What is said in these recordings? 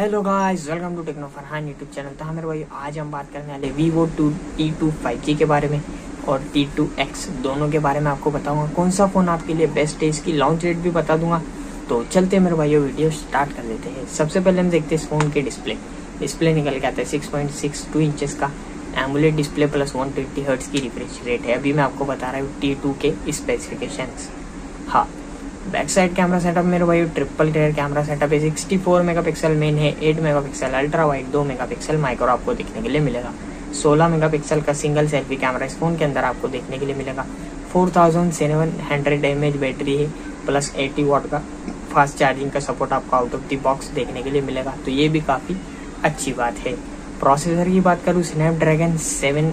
Hello guys welcome to techno Farhan YouTube channel तो हाँ मेरे भाई, आज हम बात करने वाले Vivo two T two five G के बारे में और टी टू एक्स दोनों के बारे में आपको बताऊँगा। कौन सा फ़ोन आपके लिए बेस्ट है, इसकी लॉन्च रेट भी बता दूँगा। तो चलते हैं मेरे भाई वीडियो स्टार्ट कर लेते हैं। सबसे पहले हम देखते हैं इस फ़ोन के डिस्प्ले डिस्प्ले निकल के आता है six point six two inches का। AMOLED display plus one twenty hertz की रिफ्रेश रेट है। अभी मैं आपको बता रहा हूँ टी टू के स्पेसिफिकेशन हाँ बैक साइड कैमरा सेटअप मेरे भाई ट्रिपल रेयर कैमरा सेटअप है। Sixty four mega pixel main है eight mega pixel ultra wide दो मेगा पिक्सल माइक्रो आपको देखने के लिए मिलेगा। सोलह मेगा पिक्सल का सिंगल सेल्फी कैमरा इस फ़ोन के अंदर आपको देखने के लिए मिलेगा। Four thousand seven hundred M H battery है प्लस एटी वॉट का फास्ट चार्जिंग का सपोर्ट आपको आउट ऑफ़ द बॉक्स देखने के लिए मिलेगा। तो ये भी काफ़ी अच्छी बात है। प्रोसेसर की बात करूँ स्नैपड्रैगन सेवन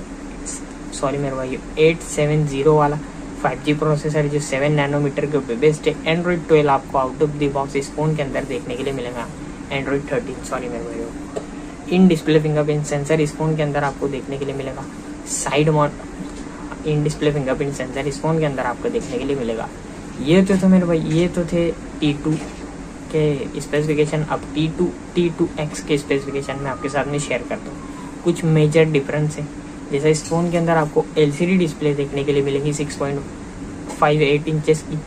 सॉरी मेरे भाई एट सेवन ज़ीरो वाला 5G प्रोसेसर जो 7 नैनोमीटर के बेस्ड है एंड्रॉइड 12 आपको आउट ऑफ़ द बॉक्स इस फ़ोन के अंदर देखने के लिए मिलेगा। एंड्रॉइड 13 सॉरी मेरे भाई इन डिस्प्ले फिंगरप्रिंट सेंसर इस फ़ोन के अंदर आपको देखने के लिए मिलेगा। Side mount in display fingerprint sensor इस फ़ोन के अंदर आपको देखने के लिए मिलेगा। ये तो थे मेरे भाई, ये तो थे टी टू के स्पेसिफिकेशन अब T two T two X के स्पेसिफिकेशन में आपके साथ में शेयर करता हूँ। कुछ मेजर डिफरेंस है। इस फ़ोन के अंदर आपको एलसीडी डिस्प्ले देखने के लिए मिलेगी six point five eight inches की।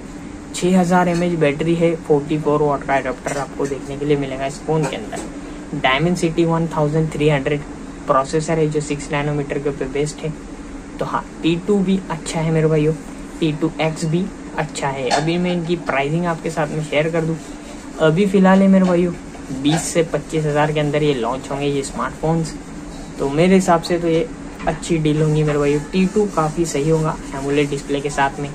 छः हज़ार एम बैटरी है फोर्टी फोर वाट का एडप्टर आपको देखने के लिए मिलेगा इस फ़ोन के अंदर। Dimensity one thousand three hundred processor है, जो सिक्स नैनोमीटर के ऊपर बेस्ट है। तो हाँ टी टू भी अच्छा है मेरे भाइयों। टी टू एक्स भी अच्छा है। अभी मैं इनकी प्राइसिंग आपके साथ में शेयर कर दूँ। अभी फ़िलहाल है मेरे भाइयों, बीस से पच्चीस हज़ार के अंदर ये लॉन्च होंगे ये स्मार्टफोन्स तो मेरे हिसाब से तो ये अच्छी डील होंगी मेरे भाई। टी टू काफ़ी सही होगा एमुलेट डिस्प्ले के साथ में।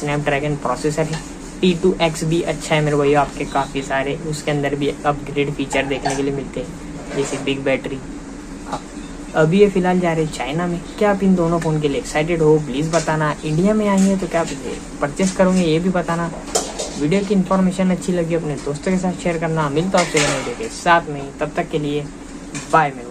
स्नैपड्रैगन प्रोसेसर है। टी टू एक्स भी अच्छा है मेरे भाई, आपके काफ़ी सारे। उसके अंदर भी अपग्रेड फीचर देखने के लिए मिलते हैं। जैसे बिग बैटरी अभी ये फ़िलहाल जा रहे हैं चाइना में। क्या आप इन दोनों फ़ोन के लिए एक्साइटेड हो? प्लीज़ बताना। इंडिया में है तो क्या आप परचेस करोगे? ये भी बताना। वीडियो की इन्फॉर्मेशन अच्छी लगी अपने दोस्तों के साथ शेयर करना। मिलता आपसे वीडियो के साथ में। तब तक के लिए बाय मेरे